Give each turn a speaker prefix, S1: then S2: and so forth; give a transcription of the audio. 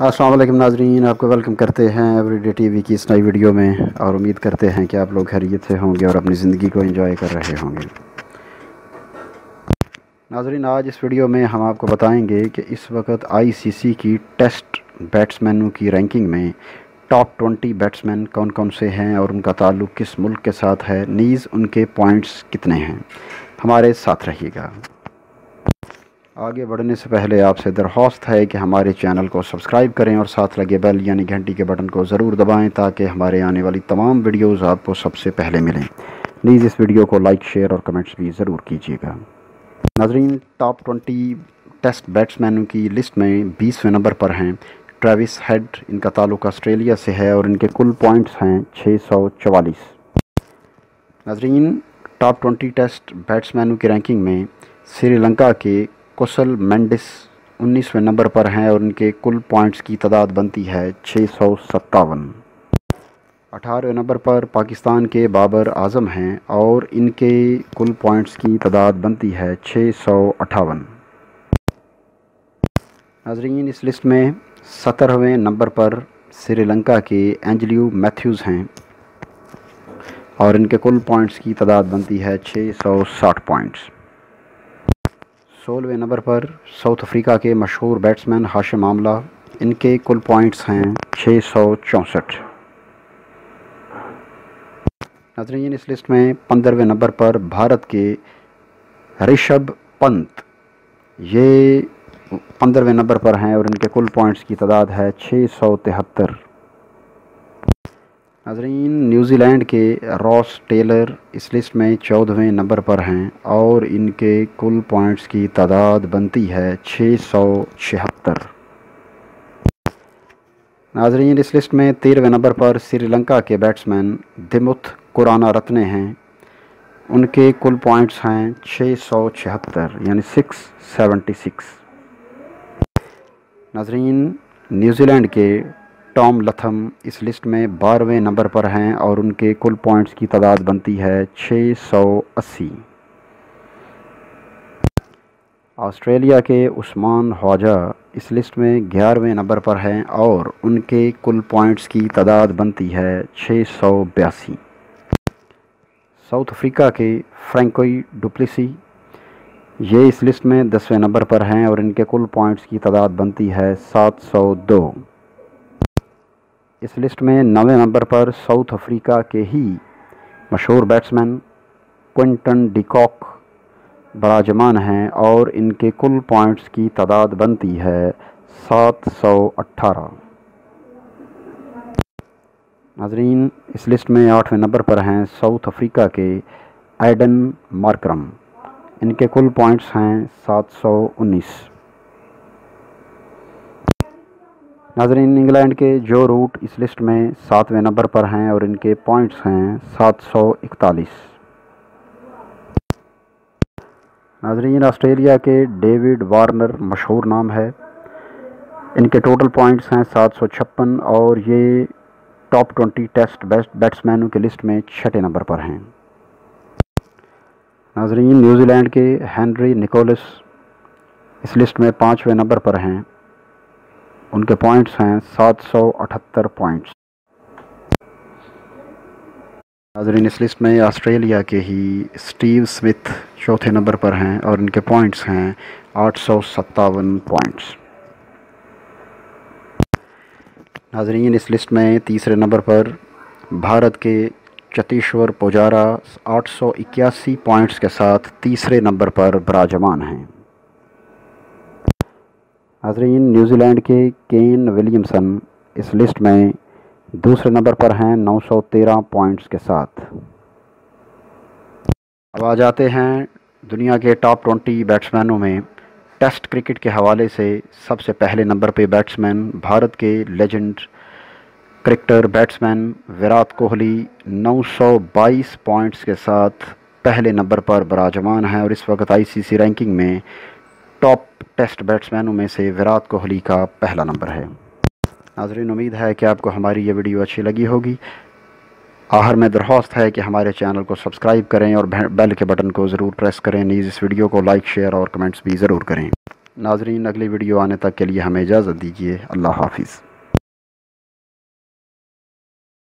S1: السلام علیکم ناظرین، آپ کو ویلکم کرتے ہیں ایوری ڈے ٹی وی کی اس نئی ویڈیو میں اور امید کرتے ہیں کہ آپ لوگ خیریت سے ہوں گے اور اپنی زندگی کو انجوائے کر رہے ہوں گے۔ ناظرین، آج اس ویڈیو میں ہم آپ کو بتائیں گے کہ اس وقت آئی سی سی کی ٹیسٹ بیٹس مینوں کی رینکنگ میں ٹاپ ٹونٹی بیٹس مین کون کون سے ہیں اور ان کا تعلق کس ملک کے ساتھ ہے، نیز ان کے پوائنٹس کتنے ہیں؟ ہمارے ساتھ رہیے گا۔ آگے بڑھنے سے پہلے آپ سے درخواست ہے کہ ہمارے چینل کو سبسکرائب کریں اور ساتھ لگے بیل یعنی گھنٹی کے بٹن کو ضرور دبائیں تاکہ ہمارے آنے والی تمام ویڈیوز آپ کو سب سے پہلے ملیں۔ پلیز اس ویڈیو کو لائک، شیئر اور کمنٹس بھی ضرور کیجیے گا۔ ناظرین، ٹاپ ٹونٹی ٹیسٹ بیٹس مینوں کی لسٹ میں بیسویں نمبر پر ہیں۔ ٹریوس ہیڈ ان کا تعلق آسٹریلیا سے ہے اور ان کے کل پوائنٹس ہیں چھ سو چوالیس۔ ناظرین، ٹاپ ٹونٹی ٹیسٹ بیٹس مینوں کی رینکنگ میں سری لنکا کے کوسل مینڈس انیسویں نمبر پر ہیں اور ان کے کل پوائنٹس کی تعداد بنتی ہے چھ سو ستاون۔ اٹھارہویں نمبر پر پاکستان کے بابر اعظم ہیں اور ان کے کل پوائنٹس کی تعداد بنتی ہے چھ سو اٹھاون۔ ناظرین، اس لسٹ میں سترہویں نمبر پر سری لنکا کے اینجلیو میتھیوز ہیں اور ان کے کل پوائنٹس کی تعداد بنتی ہے چھ سو ساٹھ پوائنٹس۔ سولہویں نمبر پر ساؤتھ افریقہ کے مشہور بیٹسمین ہاشم معاملہ ان کے کل پوائنٹس ہیں چھ سو چونسٹھ۔ ناظرین، اس لسٹ میں پندرہویں نمبر پر بھارت کے رشبھ پنت، یہ پندرہویں نمبر پر ہیں اور ان کے کل پوائنٹس کی تعداد ہے چھ سو تہتر۔ ناظرین نیوزی لینڈ کے راس ٹیلر اس لسٹ میں چودھویں نمبر پر ہیں اور ان کے کل پوائنٹس کی تعداد بنتی ہے چھ سو چھہتر۔ ناظرین، اس لسٹ میں تیرہویں نمبر پر سری لنکا کے بیٹسمین دمت قرآنہ رتنے ہیں۔ ان کے کل پوائنٹس ہیں چھ سو چھہتر یعنی سکس سیونٹی سکس۔ ناظرین نیوزی لینڈ کے ٹام لتھم اس لسٹ میں بارہویں نمبر پر ہیں اور ان کے کل پوائنٹس کی تعداد بنتی ہے چھ سو اسی۔ آسٹریلیا کے عثمان خواجہ اس لسٹ میں گیارہویں نمبر پر ہیں اور ان کے کل پوائنٹس کی تعداد بنتی ہے چھ سو بیاسی۔ ساؤتھ افریقہ کے فرینکوئی ڈپلیسی یہ اس لسٹ میں دسویں نمبر پر ہیں اور ان کے کل پوائنٹس کی تعداد بنتی ہے سات سو دو۔ اس لسٹ میں نویں نمبر پر ساؤتھ افریقہ کے ہی مشہور بیٹسمین کوئنٹن ڈیکاک براجمان ہیں اور ان کے کل پوائنٹس کی تعداد بنتی ہے سات سو اٹھارہ۔ ناظرین، اس لسٹ میں آٹھویں نمبر پر ہیں ساؤتھ افریقہ کے ایڈن مارکرم۔ ان کے کل پوائنٹس ہیں سات سو انیس۔ ناظرین، انگلینڈ کے جو روٹ اس لسٹ میں ساتویں نمبر پر ہیں اور ان کے پوائنٹس ہیں سات سو اکتالیس۔ ناظرین، آسٹریلیا کے ڈیوڈ وارنر مشہور نام ہے۔ ان کے ٹوٹل پوائنٹس ہیں سات سو چھپن اور یہ ٹاپ ٹونٹی ٹیسٹ بیسٹ بیٹسمینوں کے لسٹ میں چھٹے نمبر پر ہیں۔ ناظرین، نیوزی لینڈ کے ہینری نکولس اس لسٹ میں پانچویں نمبر پر ہیں۔ ان کے پوائنٹس ہیں سات سو اٹھتر پوائنٹس ناظرین اس لسٹ میں آسٹریلیا کے ہی اسٹیو سمتھ چوتھے نمبر پر ہیں اور ان کے پوائنٹس ہیں آٹھ سو ستاون پوائنٹس ناظرین اس لسٹ میں تیسرے نمبر پر بھارت کے چتیشور پوجارا آٹھ سو اکیاسی پوائنٹس کے ساتھ تیسرے نمبر پر براجمان ہیں۔ ناظرین نیوزی لینڈ کے کین ولیمسن اس لسٹ میں دوسرے نمبر پر ہیں نو سو تیرہ پوائنٹس کے ساتھ۔ اب آ جاتے ہیں دنیا کے ٹاپ ٹونٹی بیٹسمینوں میں۔ ٹیسٹ کرکٹ کے حوالے سے سب سے پہلے نمبر پہ بیٹسمین، بھارت کے legend cricketer batsman Virat Kohli نو سو بائیس پوائنٹس کے ساتھ پہلے نمبر پر براجمان ہیں اور اس وقت آئی سی سی رینکنگ میں ٹاپ ٹیسٹ بیٹس مینوں میں سے وراٹ کوہلی کا پہلا نمبر ہے۔ ناظرین، امید ہے کہ آپ کو ہماری یہ ویڈیو اچھی لگی ہوگی۔ آخر میں درخواست ہے کہ ہمارے چینل کو سبسکرائب کریں اور بیل کے بٹن کو ضرور پریس کریں۔ نیز اس ویڈیو کو لائک، شیئر اور کمنٹس بھی ضرور کریں۔ ناظرین، اگلی ویڈیو آنے تک کے لیے ہمیں اجازت دیجیے اللہ حافظ۔